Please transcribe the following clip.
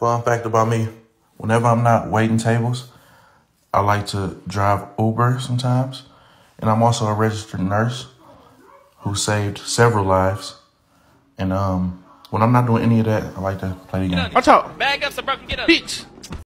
Fun fact about me, whenever I'm not waiting tables, I like to drive Uber sometimes. And I'm also a registered nurse who saved several lives. And um, when I'm not doing any of that, I like to play the game. Watch out. Bag up, so bro can get up. Bitch.